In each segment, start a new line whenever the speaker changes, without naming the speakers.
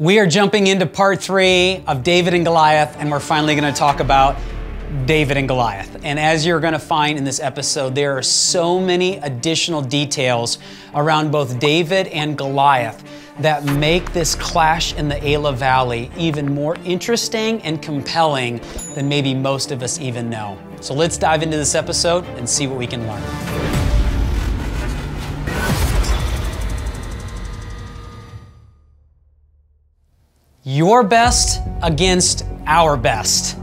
We are jumping into part three of David and Goliath, and we're finally going to talk about David and Goliath. And as you're going to find in this episode, there are so many additional details around both David and Goliath that make this clash in the Elah Valley even more interesting and compelling than maybe most of us even know. So let's dive into this episode and see what we can learn. Your best against our best.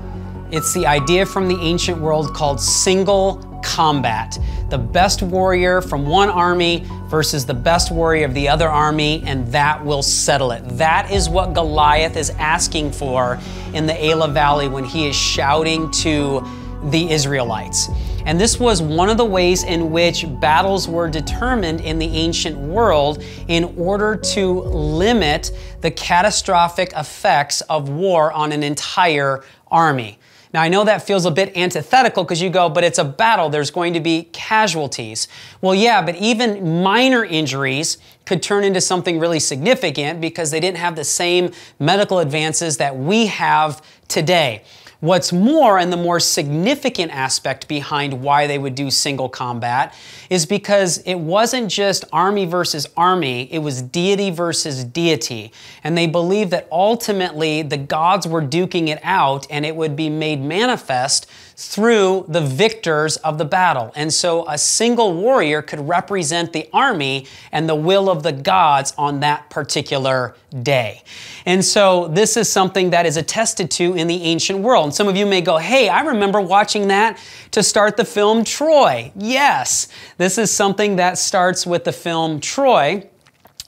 It's the idea from the ancient world called single combat. The best warrior from one army versus the best warrior of the other army, and that will settle it. That is what Goliath is asking for in the Elah Valley when he is shouting to the Israelites. And this was one of the ways in which battles were determined in the ancient world in order to limit the catastrophic effects of war on an entire army. Now, I know that feels a bit antithetical because you go, but it's a battle, there's going to be casualties. Well, yeah, but even minor injuries could turn into something really significant because they didn't have the same medical advances that we have today. What's more, and the more significant aspect behind why they would do single combat, is because it wasn't just army versus army, it was deity versus deity. And they believed that ultimately the gods were duking it out and it would be made manifest through the victors of the battle. And so a single warrior could represent the army and the will of the gods on that particular day. And so this is something that is attested to in the ancient world. And some of you may go, hey, I remember watching that to start the film Troy. Yes, this is something that starts with the film Troy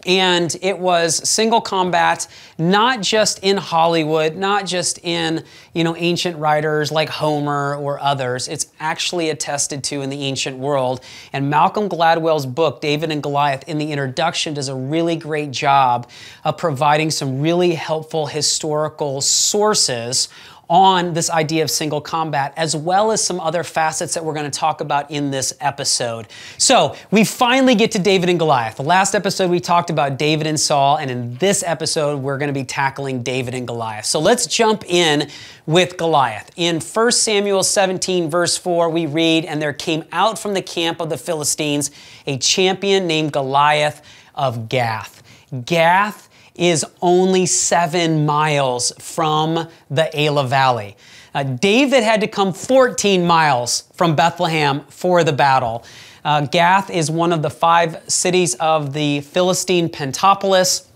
and it was single combat not just in hollywood not just in you know ancient writers like homer or others. It's actually attested to in the ancient world. And malcolm gladwell's book david and goliath in the introduction does a really great job of providing some really helpful historical sources on this idea of single combat, as well as some other facets that we're going to talk about in this episode. So, we finally get to David and Goliath. The last episode we talked about David and Saul, and in this episode, we're going to be tackling David and Goliath. So, let's jump in with Goliath. In 1 Samuel 17, verse 4, we read, And there came out from the camp of the Philistines a champion named Goliath of Gath. Gath is only seven miles from the Elah Valley. Uh, David had to come 14 miles from Bethlehem for the battle. Uh, Gath is one of the five cities of the Philistine Pentapolis.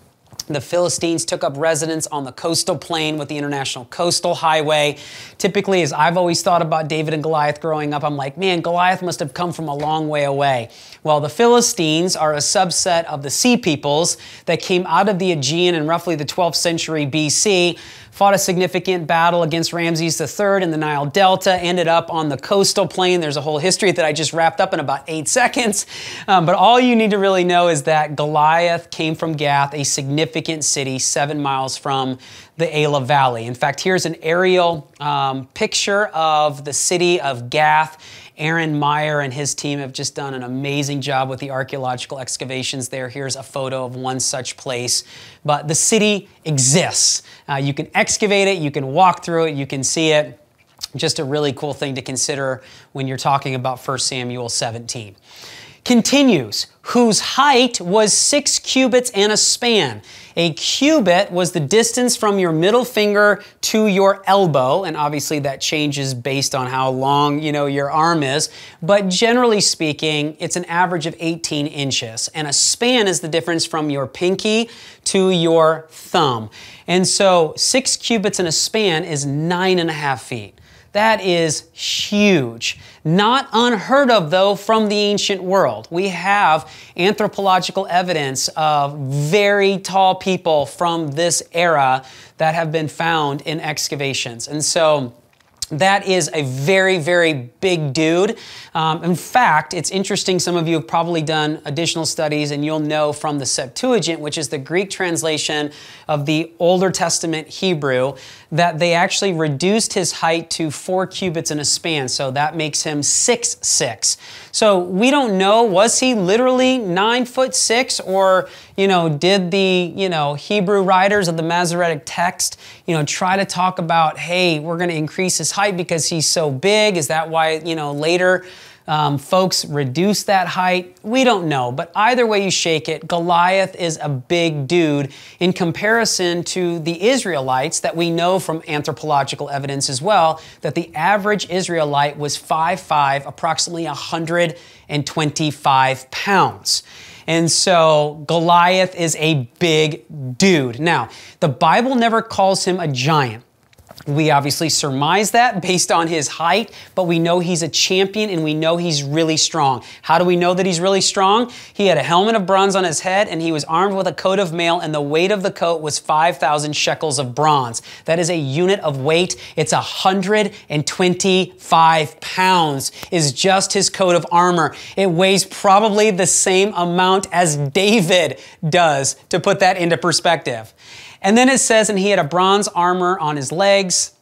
The Philistines took up residence on the coastal plain with the International Coastal Highway. Typically, as I've always thought about David and Goliath growing up, I'm like, man, Goliath must have come from a long way away. Well, the Philistines are a subset of the Sea Peoples that came out of the Aegean in roughly the 12th century BC fought a significant battle against Ramses III in the Nile Delta, ended up on the coastal plain. There's a whole history that I just wrapped up in about eight seconds. Um, but all you need to really know is that Goliath came from Gath, a significant city seven miles from the Elah Valley. In fact, here's an aerial um, picture of the city of Gath Aren Maeir and his team have just done an amazing job with the archaeological excavations there. Here's a photo of one such place. But the city exists. Uh, you can excavate it, you can walk through it, you can see it. Just a really cool thing to consider when you're talking about 1 Samuel 17 continues, whose height was six cubits and a span. A cubit was the distance from your middle finger to your elbow, and obviously that changes based on how long, you know, your arm is, but generally speaking, it's an average of 18 inches. And a span is the difference from your pinky to your thumb. And so six cubits and a span is nine and a half feet. That is huge. Not unheard of, though, from the ancient world. We have anthropological evidence of very tall people from this era that have been found in excavations. And so, That is a very, very big dude. Um, in fact, it's interesting. Some of you have probably done additional studies, and you'll know from the Septuagint, which is the Greek translation of the Older Testament Hebrew, that they actually reduced his height to four cubits in a span. So that makes him six six. So we don't know was he literally nine foot six, or you know, did the you know Hebrew writers of the Masoretic text you know try to talk about hey we're going to increase his height because he's so big? Is that why you know later? Um, folks reduce that height. We don't know, but either way you shake it, Goliath is a big dude in comparison to the Israelites that we know from anthropological evidence as well that the average Israelite was 5'5, approximately 125 pounds. And so Goliath is a big dude. Now, the Bible never calls him a giant. We obviously surmise that based on his height, but we know he's a champion and we know he's really strong. How do we know that he's really strong? He had a helmet of bronze on his head and he was armed with a coat of mail, and the weight of the coat was 5,000 shekels of bronze. That is a unit of weight. It's 125 pounds, is just his coat of armor. It weighs probably the same amount as David does, to put that into perspective. And then it says, and he had a bronze armor on his legs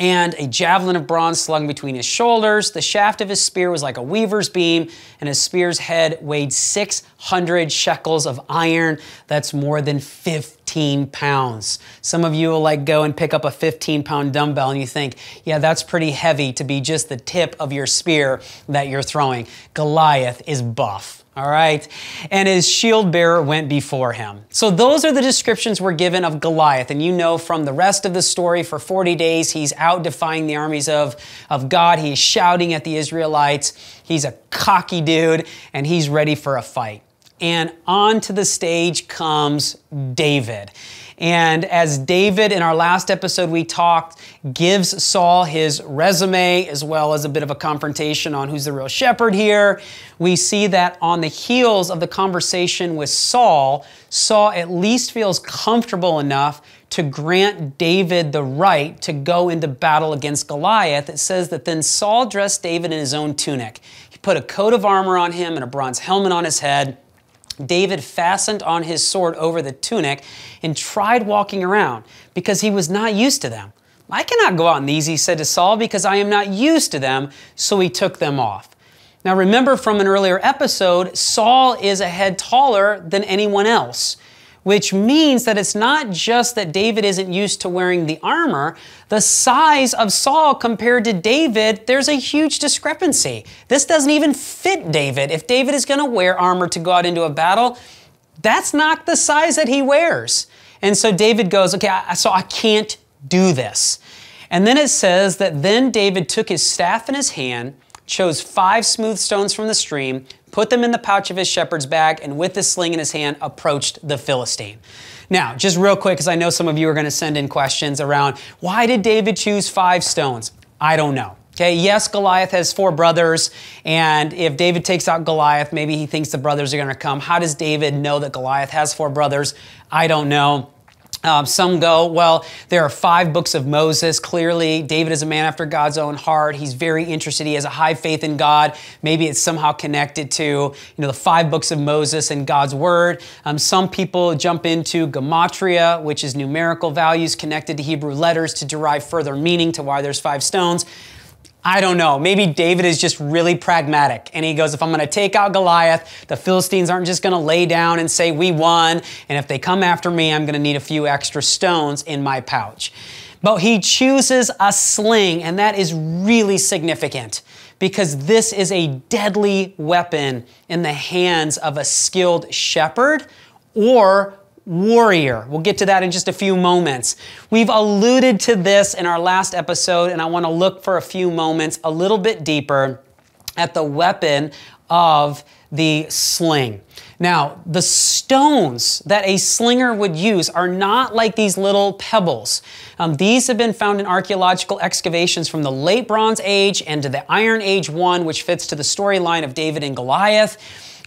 and a javelin of bronze slung between his shoulders. The shaft of his spear was like a weaver's beam, and his spear's head weighed 600 shekels of iron. That's more than 15 pounds. Some of you will like go and pick up a 15 pound dumbbell and you think, yeah, that's pretty heavy to be just the tip of your spear that you're throwing. Goliath is buff all right? And his shield bearer went before him. So those are the descriptions we're given of Goliath. And you know from the rest of the story, for 40 days, he's out defying the armies of, of God. He's shouting at the Israelites. He's a cocky dude, and he's ready for a fight. And onto the stage comes David. And as David, in our last episode, we talked, gives Saul his resume as well as a bit of a confrontation on who's the real shepherd here, we see that on the heels of the conversation with Saul, Saul at least feels comfortable enough to grant David the right to go into battle against Goliath. It says that then Saul dressed David in his own tunic. He put a coat of armor on him and a bronze helmet on his head. David fastened on his sword over the tunic and tried walking around because he was not used to them. I cannot go out in these, he said to Saul, because I am not used to them. So he took them off. Now remember from an earlier episode, Saul is a head taller than anyone else which means that it's not just that David isn't used to wearing the armor. The size of Saul compared to David, there's a huge discrepancy. This doesn't even fit David. If David is going to wear armor to go out into a battle, that's not the size that he wears. And so David goes, okay, so I can't do this. And then it says that then David took his staff in his hand, chose five smooth stones from the stream, put them in the pouch of his shepherd's bag, and with the sling in his hand, approached the Philistine. Now, just real quick, because I know some of you are going to send in questions around why did David choose five stones? I don't know. Okay, yes, Goliath has four brothers, and if David takes out Goliath, maybe he thinks the brothers are going to come. How does David know that Goliath has four brothers? I don't know. Um, some go, well, there are five books of Moses. Clearly, David is a man after God's own heart. He's very interested. He has a high faith in God. Maybe it's somehow connected to, you know, the five books of Moses and God's word. Um, some people jump into gematria, which is numerical values connected to Hebrew letters to derive further meaning to why there's five stones. I don't know. Maybe David is just really pragmatic. And he goes, if I'm going to take out Goliath, the Philistines aren't just going to lay down and say, we won. And if they come after me, I'm going to need a few extra stones in my pouch. But he chooses a sling, and that is really significant because this is a deadly weapon in the hands of a skilled shepherd or warrior. We'll get to that in just a few moments. We've alluded to this in our last episode, and I want to look for a few moments a little bit deeper at the weapon of the sling. Now, the stones that a slinger would use are not like these little pebbles. Um, these have been found in archaeological excavations from the late Bronze Age and to the Iron Age 1, which fits to the storyline of David and Goliath.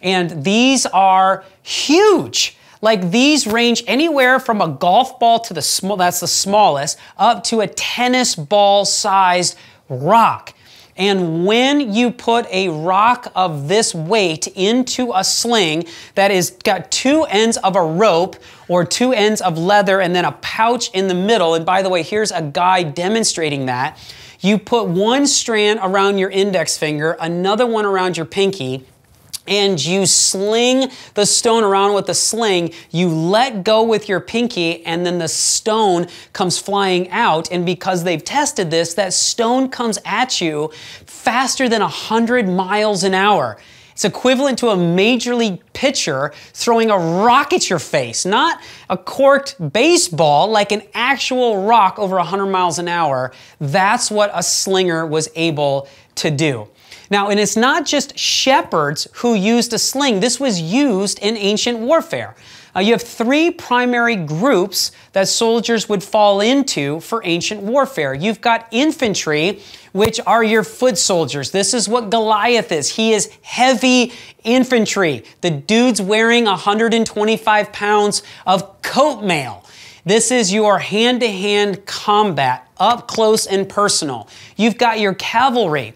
And these are huge. Like these range anywhere from a golf ball to the small, that's the smallest, up to a tennis ball sized rock. And when you put a rock of this weight into a sling that is got two ends of a rope or two ends of leather and then a pouch in the middle, and by the way, here's a guy demonstrating that. You put one strand around your index finger, another one around your pinky, and you sling the stone around with the sling, you let go with your pinky, and then the stone comes flying out. And because they've tested this, that stone comes at you faster than 100 miles an hour. It's equivalent to a major league pitcher throwing a rock at your face, not a corked baseball, like an actual rock over 100 miles an hour. That's what a slinger was able to do. Now, and it's not just shepherds who used a sling, this was used in ancient warfare. Uh, you have three primary groups that soldiers would fall into for ancient warfare. You've got infantry, which are your foot soldiers. This is what Goliath is. He is heavy infantry. The dude's wearing 125 pounds of coat mail. This is your hand to hand combat, up close and personal. You've got your cavalry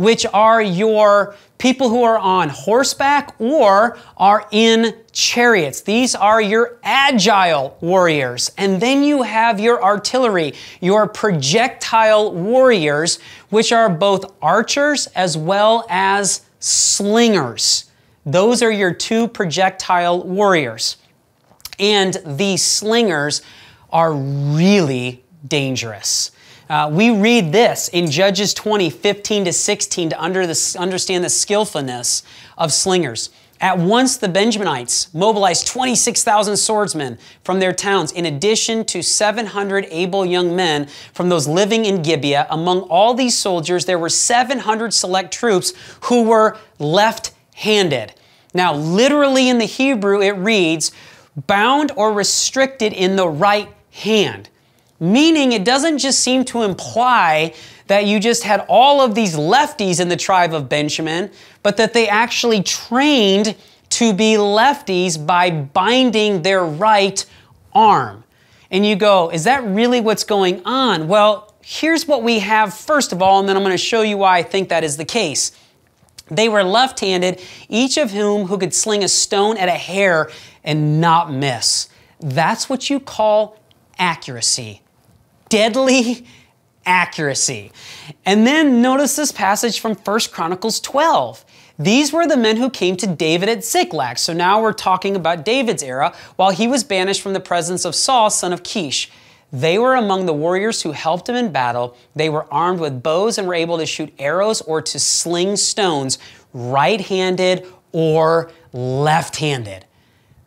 which are your people who are on horseback or are in chariots. These are your agile warriors. And then you have your artillery, your projectile warriors, which are both archers as well as slingers. Those are your two projectile warriors. And these slingers are really dangerous. Uh, we read this in Judges 20, 15 to 16 to under the, understand the skillfulness of slingers. At once, the Benjaminites mobilized 26,000 swordsmen from their towns, in addition to 700 able young men from those living in Gibeah. Among all these soldiers, there were 700 select troops who were left handed. Now, literally in the Hebrew, it reads, bound or restricted in the right hand. Meaning, it doesn't just seem to imply that you just had all of these lefties in the tribe of Benjamin, but that they actually trained to be lefties by binding their right arm. And you go, is that really what's going on? Well, here's what we have first of all, and then I'm going to show you why I think that is the case. They were left handed, each of whom who could sling a stone at a hair and not miss. That's what you call accuracy deadly accuracy. And then notice this passage from 1 Chronicles 12. These were the men who came to David at Ziklag. So now we're talking about David's era while he was banished from the presence of Saul, son of Kish. They were among the warriors who helped him in battle. They were armed with bows and were able to shoot arrows or to sling stones, right handed or left handed.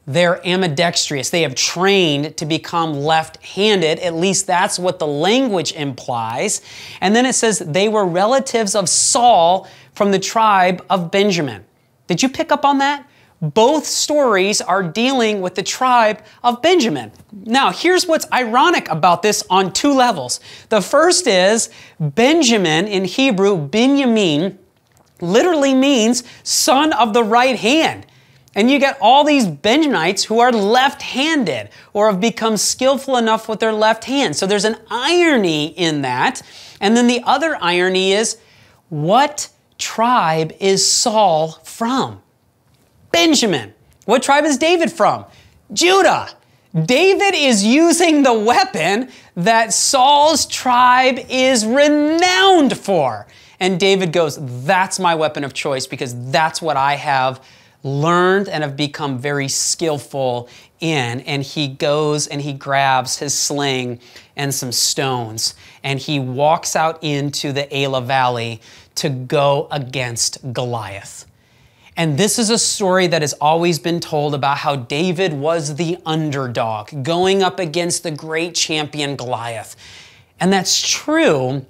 They're ambidextrous. They have trained to become left handed. At least that's what the language implies. And then it says they were relatives of Saul from the tribe of Benjamin. Did you pick up on that? Both stories are dealing with the tribe of Benjamin. Now, here's what's ironic about this on two levels. The first is Benjamin in Hebrew, Binyamin, literally means son of the right hand. And you get all these Benjamites who are left handed or have become skillful enough with their left hand. So there's an irony in that. And then the other irony is what tribe is Saul from? Benjamin. What tribe is David from? Judah. David is using the weapon that Saul's tribe is renowned for. And David goes, That's my weapon of choice because that's what I have learned and have become very skillful in. And he goes and he grabs his sling and some stones and he walks out into the Elah Valley to go against Goliath. And this is a story that has always been told about how David was the underdog going up against the great champion Goliath. And that's true,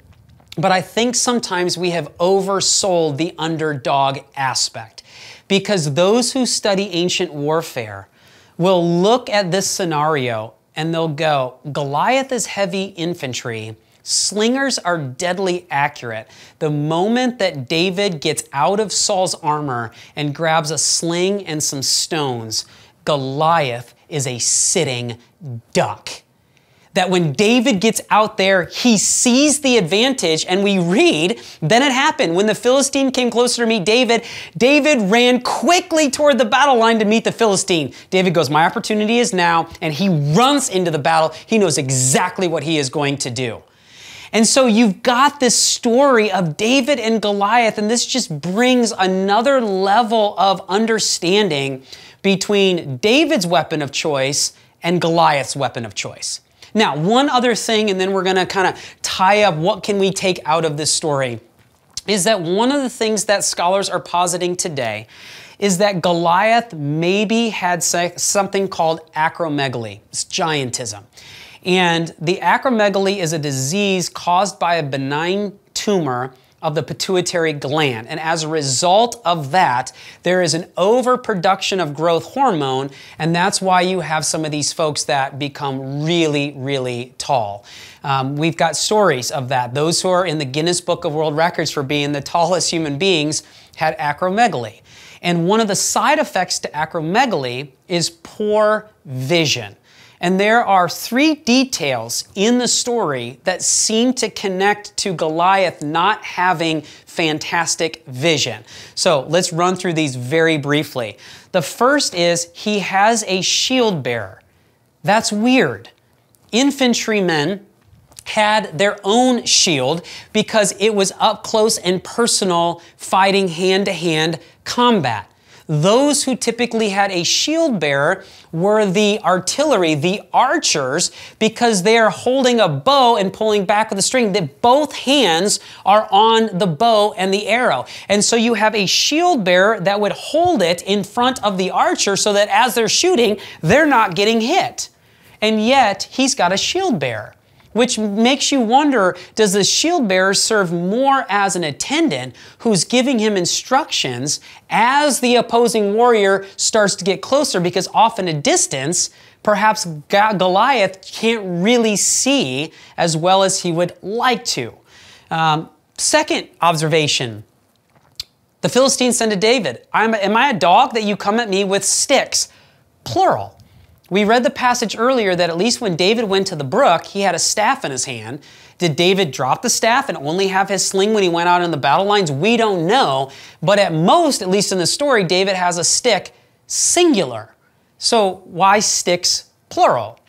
but I think sometimes we have oversold the underdog aspect because those who study ancient warfare will look at this scenario and they'll go, Goliath is heavy infantry. Slingers are deadly accurate. The moment that David gets out of Saul's armor and grabs a sling and some stones, Goliath is a sitting duck that when David gets out there, he sees the advantage. And we read, then it happened. When the Philistine came closer to meet David, David ran quickly toward the battle line to meet the Philistine. David goes, My opportunity is now. And he runs into the battle. He knows exactly what he is going to do. And so you've got this story of David and Goliath, and this just brings another level of understanding between David's weapon of choice and Goliath's weapon of choice. Now, one other thing, and then we're going to kind of tie up what can we take out of this story, is that one of the things that scholars are positing today is that Goliath maybe had something called acromegaly, it's giantism. And the acromegaly is a disease caused by a benign tumor of the pituitary gland. And as a result of that, there is an overproduction of growth hormone, and that's why you have some of these folks that become really, really tall. Um, we've got stories of that. Those who are in the Guinness Book of World Records for being the tallest human beings had acromegaly. And one of the side effects to acromegaly is poor vision. And there are three details in the story that seem to connect to Goliath not having fantastic vision. So let's run through these very briefly. The first is he has a shield bearer. That's weird. Infantrymen had their own shield because it was up close and personal fighting hand to hand combat. Those who typically had a shield bearer were the artillery, the archers, because they are holding a bow and pulling back with a string, that both hands are on the bow and the arrow. And so you have a shield bearer that would hold it in front of the archer so that as they're shooting, they're not getting hit. And yet, he's got a shield bearer which makes you wonder does the shield bearer serve more as an attendant who's giving him instructions as the opposing warrior starts to get closer? Because often a distance, perhaps Goliath can't really see as well as he would like to. Um, second observation the Philistines said to David, Am I a dog that you come at me with sticks? Plural. We read the passage earlier that at least when David went to the brook, he had a staff in his hand. Did David drop the staff and only have his sling when he went out in the battle lines? We don't know. But at most, at least in the story, David has a stick singular. So why sticks plural?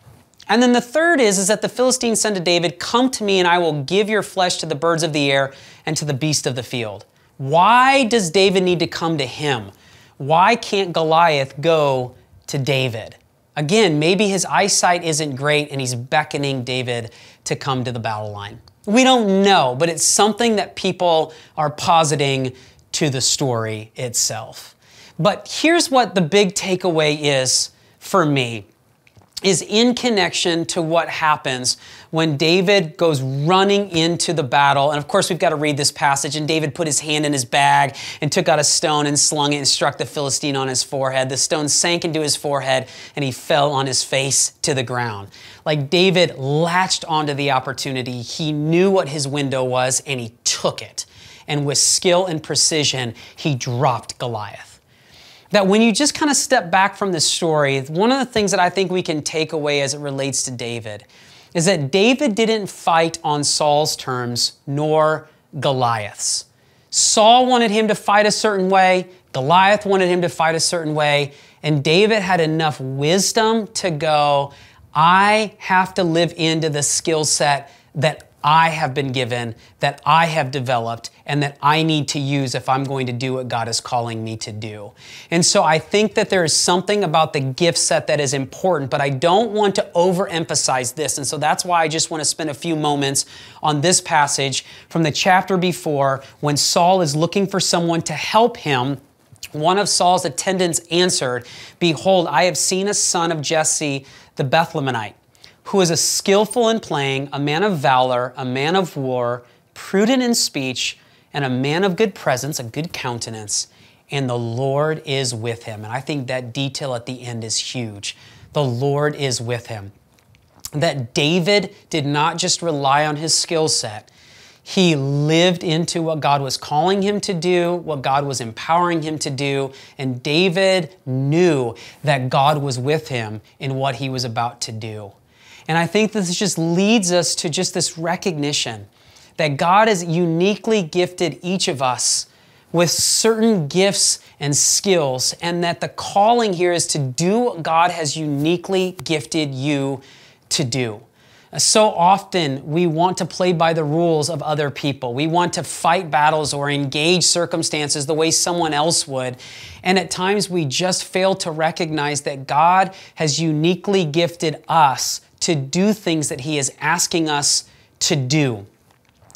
And then the third is, is that the Philistines said to David, Come to me and I will give your flesh to the birds of the air and to the beast of the field. Why does David need to come to him? Why can't Goliath go to David? Again, maybe his eyesight isn't great and he's beckoning David to come to the battle line. We don't know, but it's something that people are positing to the story itself. But here's what the big takeaway is for me is in connection to what happens when David goes running into the battle. And of course, we've got to read this passage. And David put his hand in his bag and took out a stone and slung it and struck the Philistine on his forehead. The stone sank into his forehead and he fell on his face to the ground. Like David latched onto the opportunity. He knew what his window was and he took it. And with skill and precision, he dropped Goliath that when you just kind of step back from this story, one of the things that I think we can take away as it relates to David is that David didn't fight on Saul's terms nor Goliath's. Saul wanted him to fight a certain way, Goliath wanted him to fight a certain way, and David had enough wisdom to go, I have to live into the skill set that I have been given, that I have developed, and that I need to use if I'm going to do what God is calling me to do. And so I think that there is something about the gift set that is important, but I don't want to overemphasize this. And so that's why I just want to spend a few moments on this passage from the chapter before when Saul is looking for someone to help him. One of Saul's attendants answered, Behold, I have seen a son of Jesse the Bethlehemite who is a skillful in playing, a man of valor, a man of war, prudent in speech, and a man of good presence, a good countenance, and the Lord is with him. And I think that detail at the end is huge. The Lord is with him. That David did not just rely on his skill set, He lived into what God was calling him to do, what God was empowering him to do, and David knew that God was with him in what he was about to do. And I think this just leads us to just this recognition that God has uniquely gifted each of us with certain gifts and skills, and that the calling here is to do what God has uniquely gifted you to do. Uh, so often we want to play by the rules of other people. We want to fight battles or engage circumstances the way someone else would. And at times we just fail to recognize that God has uniquely gifted us to do things that He is asking us to do.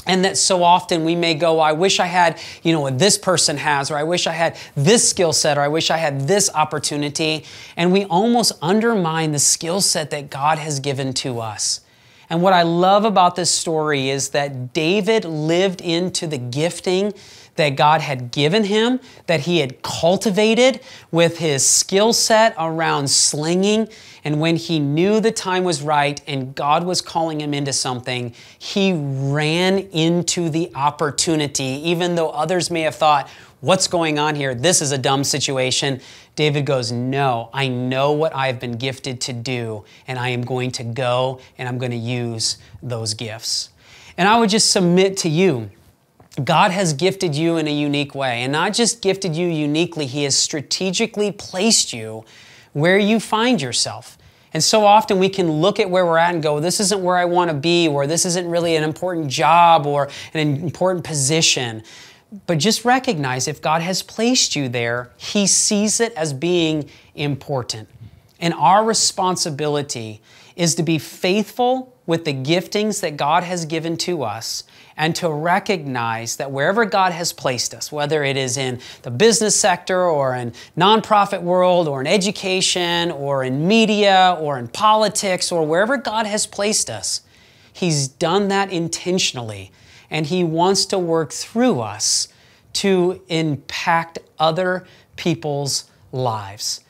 And that so often we may go, I wish I had, you know, what this person has, or I wish I had this skill set, or I wish I had this opportunity. And we almost undermine the skill set that God has given to us. And what I love about this story is that David lived into the gifting that God had given him, that he had cultivated with his skill set around slinging. And when he knew the time was right and God was calling him into something, he ran into the opportunity, even though others may have thought, What's going on here? This is a dumb situation. David goes, No, I know what I've been gifted to do, and I am going to go and I'm going to use those gifts. And I would just submit to you God has gifted you in a unique way, and not just gifted you uniquely, He has strategically placed you where you find yourself. And so often we can look at where we're at and go, this isn't where I want to be, or this isn't really an important job or an important position. But just recognize if God has placed you there, He sees it as being important. And our responsibility is to be faithful with the giftings that God has given to us and to recognize that wherever God has placed us, whether it is in the business sector or in nonprofit world or in education or in media or in politics or wherever God has placed us, He's done that intentionally and He wants to work through us to impact other people's lives.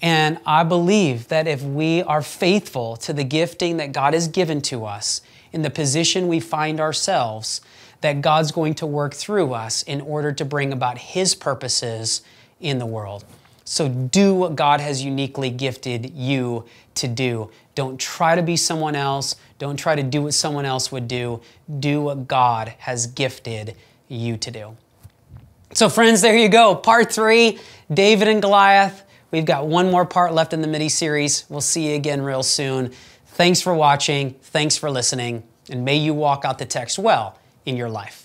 And I believe that if we are faithful to the gifting that God has given to us in the position we find ourselves, that God's going to work through us in order to bring about His purposes in the world. So do what God has uniquely gifted you to do. Don't try to be someone else. Don't try to do what someone else would do. Do what God has gifted you to do. So, friends, there you go. Part three David and Goliath. We've got one more part left in the mini series. We'll see you again real soon. Thanks for watching. Thanks for listening. And may you walk out the text well in your life.